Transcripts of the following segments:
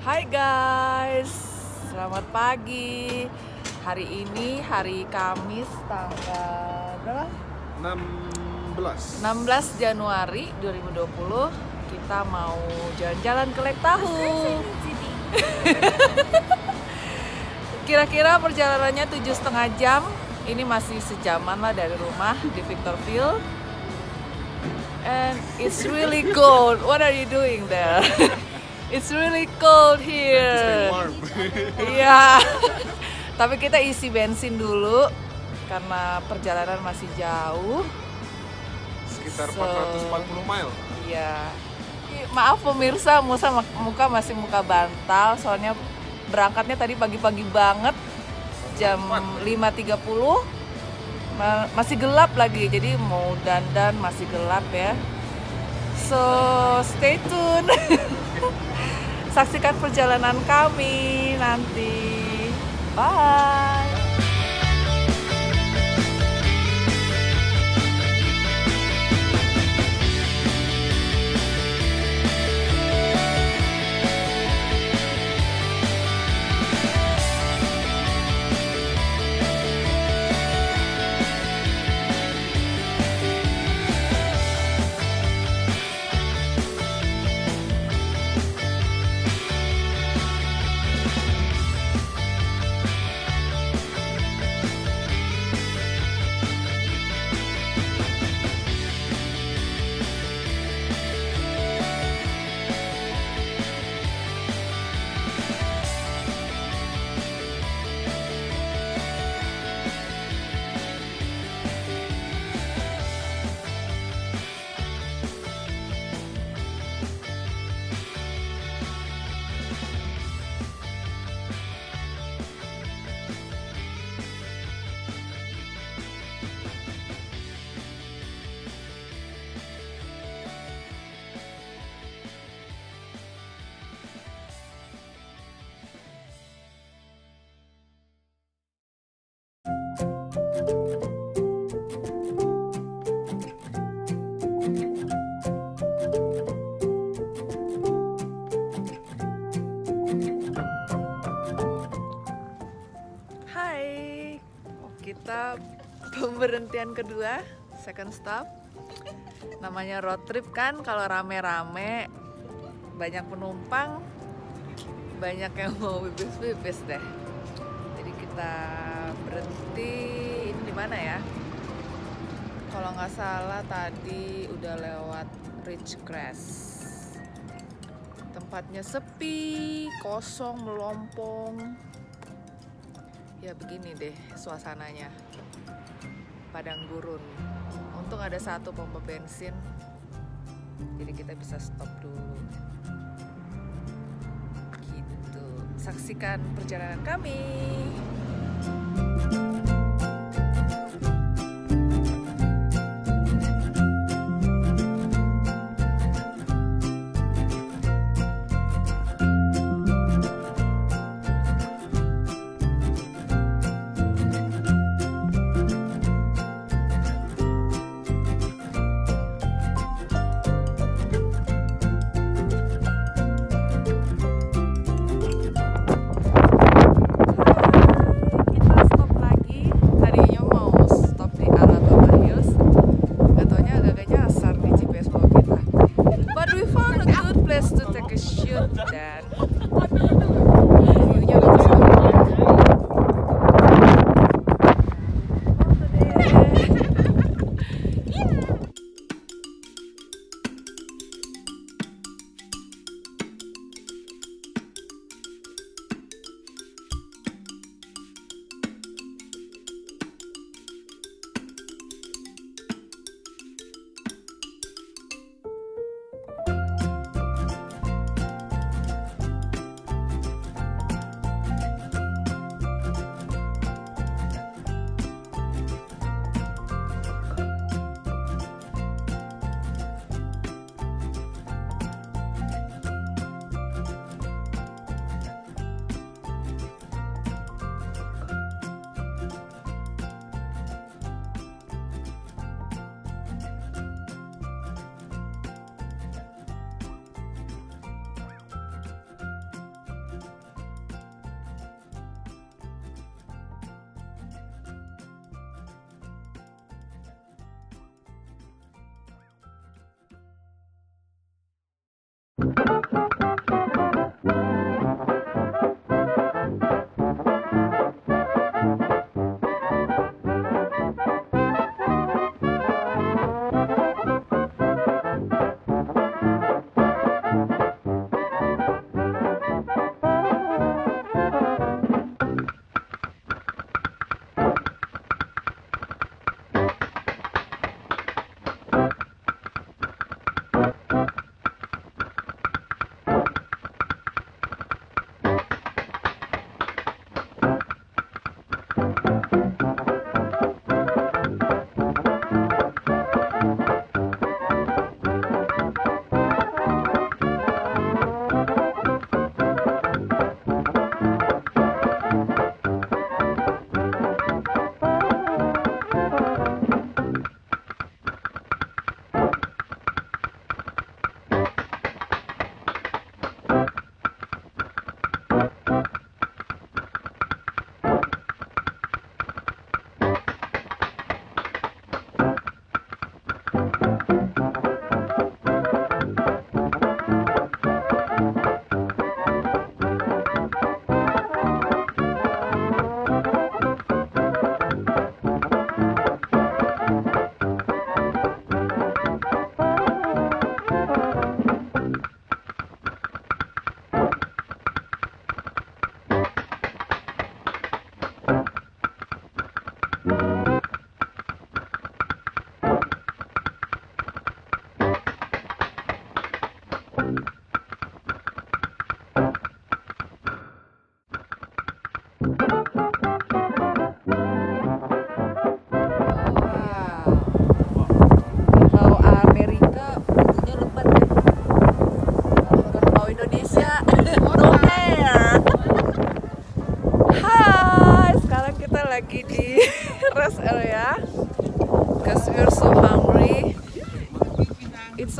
Hai guys, selamat pagi. Hari ini hari Kamis tanggal berapa? 16 16 Januari 2020. Kita mau jalan-jalan ke Lake Tahu. Kira-kira perjalanannya tujuh setengah jam. Ini masih sejaman lah dari rumah di Victorville. And it's really cold. What are you doing there? It's really cold here. Iya. Tapi kita isi bensin dulu karena perjalanan masih jauh. Sekitar So- 440 mile Iya. Maaf pemirsa, Musa muka masih muka bantal soalnya berangkatnya tadi pagi-pagi banget jam 5.30 Ma- masih gelap lagi jadi mau dandan masih gelap ya so stay tune saksikan perjalanan kami nanti. Bye pemberhentian kedua, second stop. Namanya road trip kan, kalau rame-rame banyak penumpang, banyak yang mau pipis-pipis deh. Jadi kita berhenti ini di mana ya? Kalau nggak salah tadi udah lewat Ridgecrest. Tempatnya sepi, kosong, melompong ya begini deh suasananya padang gurun. Untung ada satu pompa bensin jadi kita bisa stop dulu. Gitu. Saksikan perjalanan kami. kita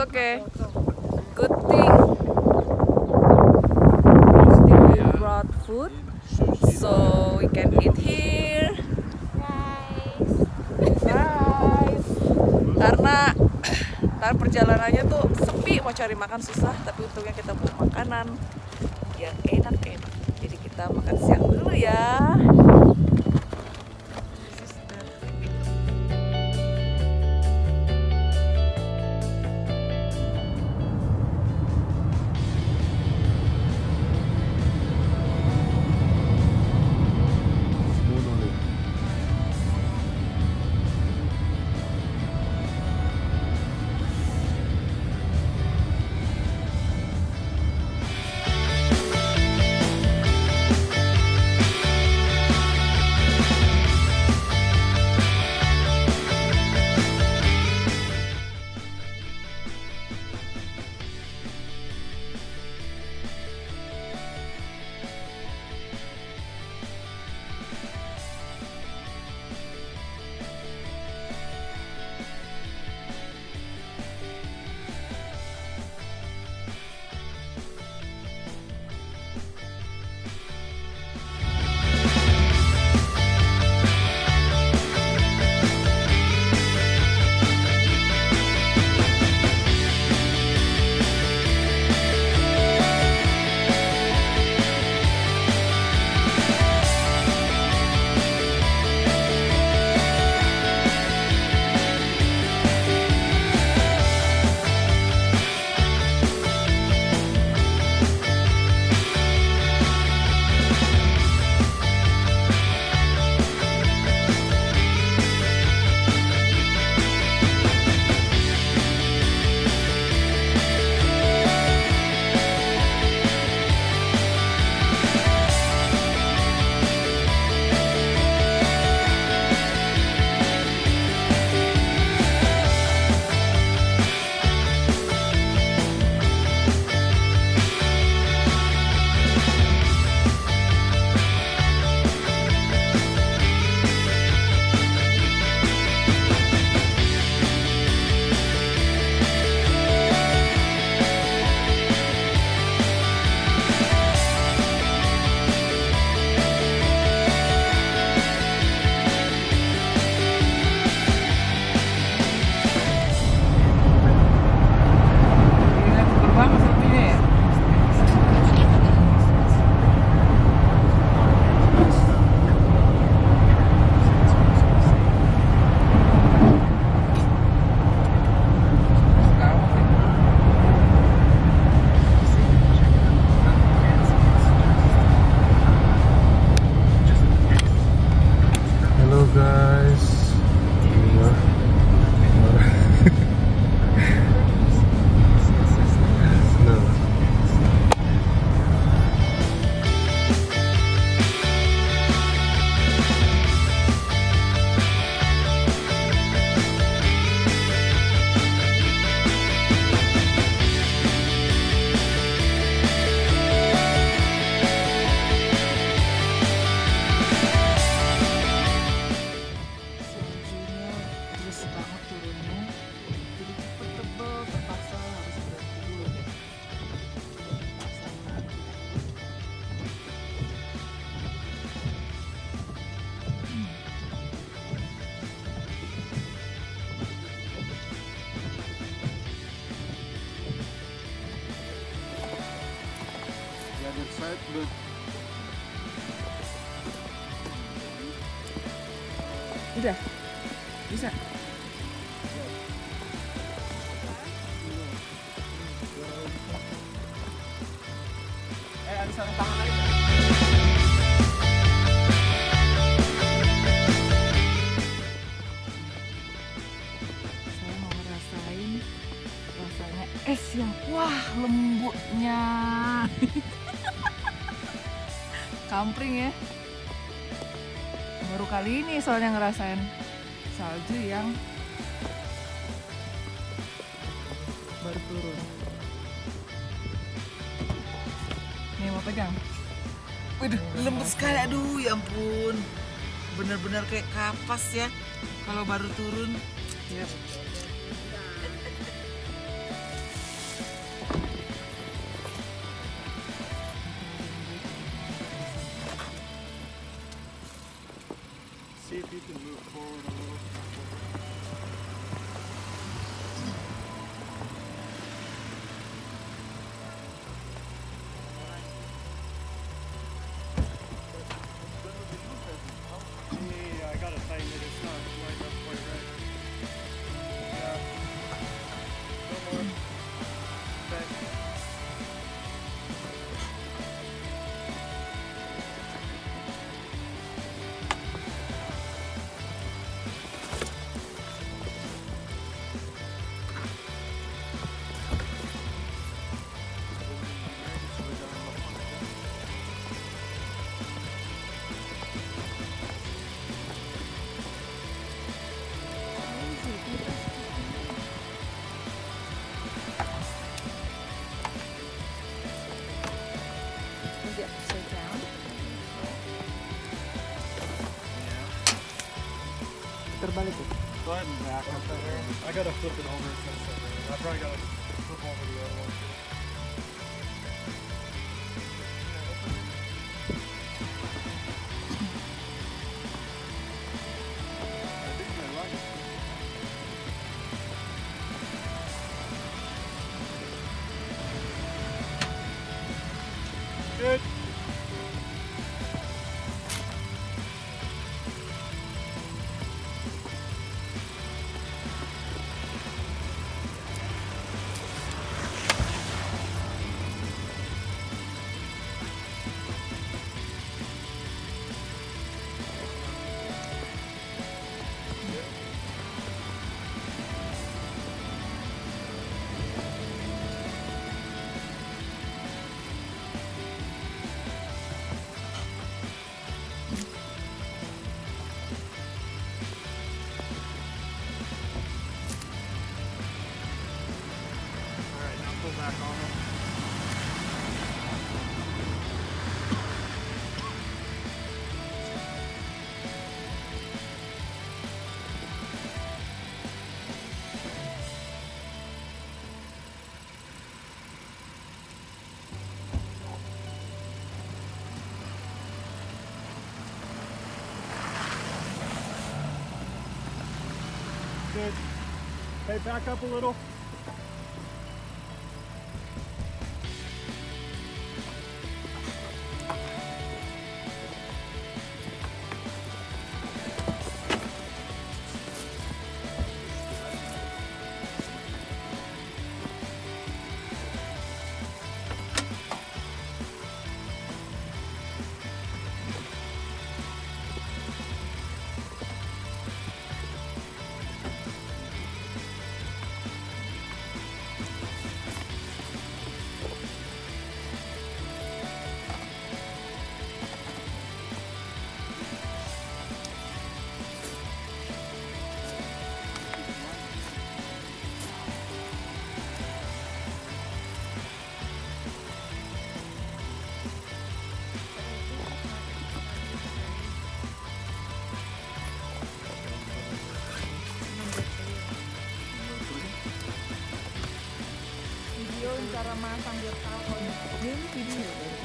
Okay. Good thing. We brought food, so we can eat here. Guys. Karena ntar perjalanannya tuh sepi mau cari makan susah tapi untungnya kita bawa makanan yang enak-enak jadi kita makan siang dulu ya Tangan ngerasain rasanya es yang wah lembutnya. Kampring ya. Baru kali ini soalnya ngerasain salju yang baru turun. Mau pegang. Waduh, lembut sekali. Aduh, ya ampun. Bener-bener kayak kapas ya. Kalau baru turun. Ya. I gotta flip it over. I probably gotta. Hey, back up a little. Video cara masang biar tahu kalau ini ini video.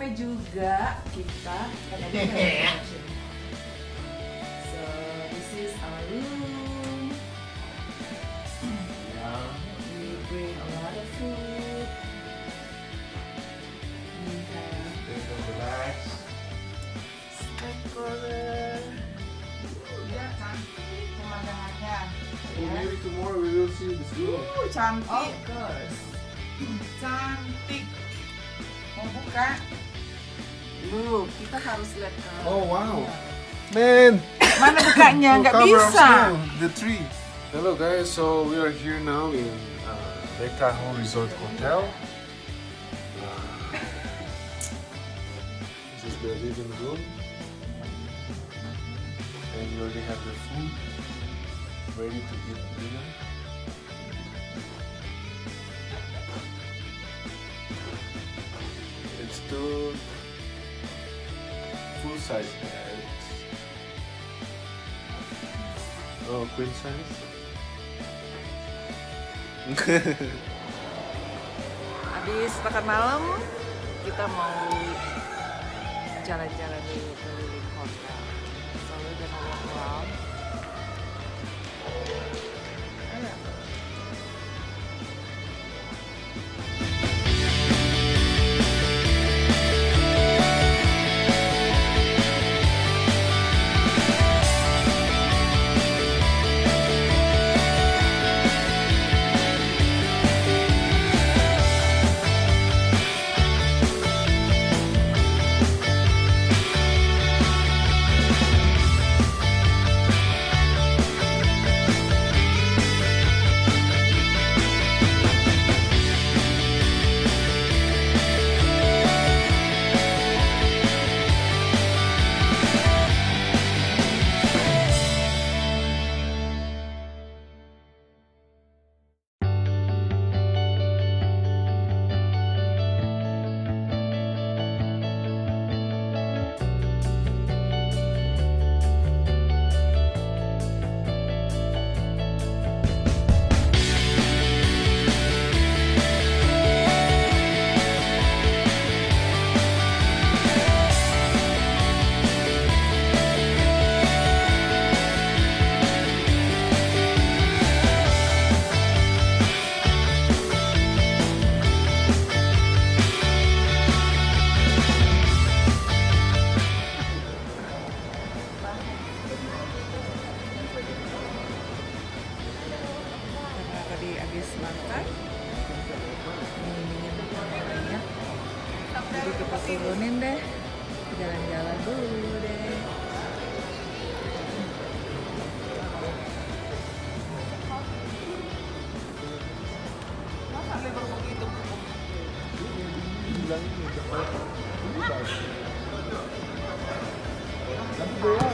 Nyampe juga kita. So this is our room. We bring a lot of food. We have step corner. Ya cantik pemandangannya. Well, maybe tomorrow we will see the school. Uh, cantik. Of course. Cantik. Mau buka? Look, kita harus lihat ke Oh wow, man! Mana bukanya? Nggak cover of bisa. The tree. Hello guys, so we are here now in uh, Lake Tahoe Resort Hotel. Uh, this is the living room, and you already have the food ready to eat dinner. It's two full size beds. Oh, queen size? Habis makan malam, kita mau jalan-jalan dulu keliling hotel. So we're gonna walk around. That's good.